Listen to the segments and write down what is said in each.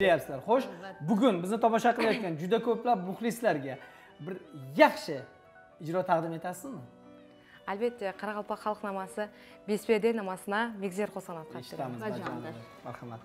deyapsizlar. Xo'sh bugun bizni tomosha qilayotgan juda ko'plab muxlislarga bir yaxshi ijro taqdim etasizmi? Albatta qoraqalpoq xalq namasi qo'sanat eshitamiz bajondir. marhamat.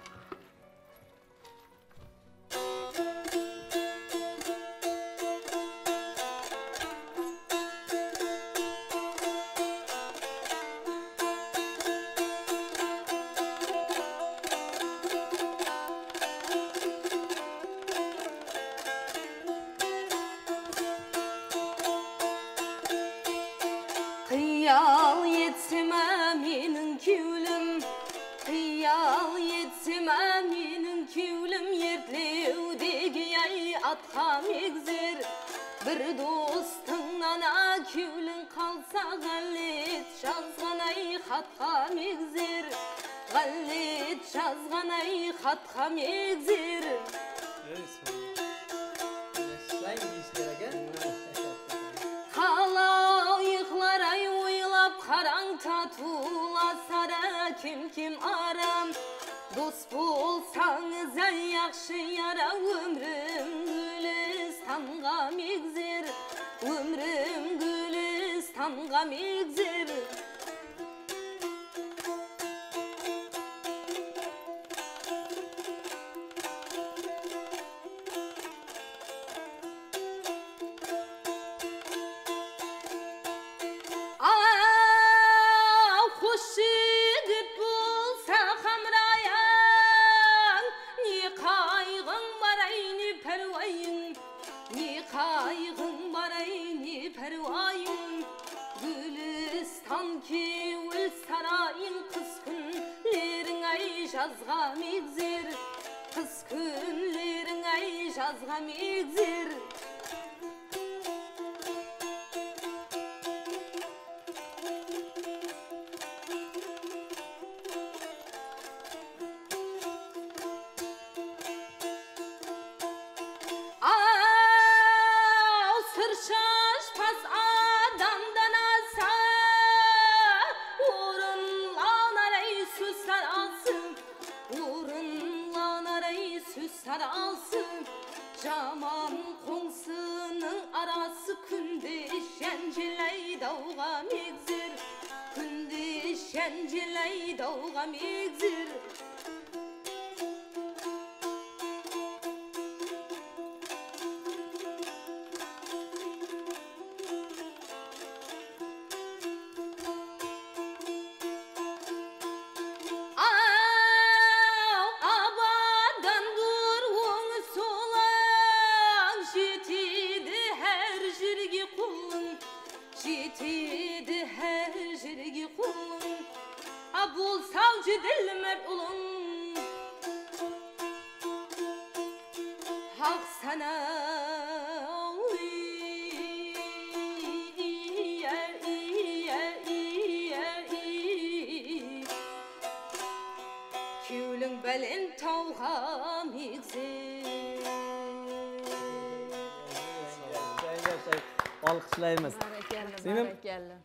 Qiyal yetsimə mənim küylüm Qiyal yetsimə mənim küylüm Yertlewdigi ay atqa migzir Bir dostundan a küylün qalsa Gallit жазған ay xatqa migzir Gallit жазған ay xatqa migzir Кем-кем арам, дос болсаңыз ай жақсы яра өмірім гүлістанға мегзер өмірім тамға мегзер Кеуіл сарайын қыс күнлерің ай жазға мегзер қыс күнлерің ай жазға мегзер saralsın Caman qongsının arası kündişen cilay davğa megzir Kündişen cilay davğa megzir idi her jirgi kulun Abul savcı dilmer ulun Hak sana Küylün belin tavha migzir Alkışlayınız. Barakalla, Senim- barakalla.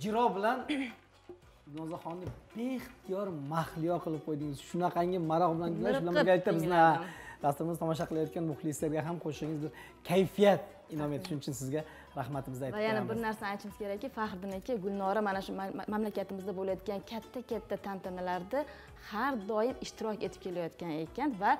ijro bilan nozaxonni beixtiyor mahliyo qilib qo'ydingiz. Shunaqangi maroq bilan shu bilan birgalikda bizni dasturimizni tomosha qilayotgan muxlislarga ham qo'shig'ingiz bir kayfiyat inom etish uchun sizga rahmatimizni aytib va yana bir narsani aytishimiz kerakki faxriddin aka gulnora mana shu ma- ma- mamlakatimizda bo'layotgan katta katta tantanalarda har doim ishtirok etib kelayotgan ekan va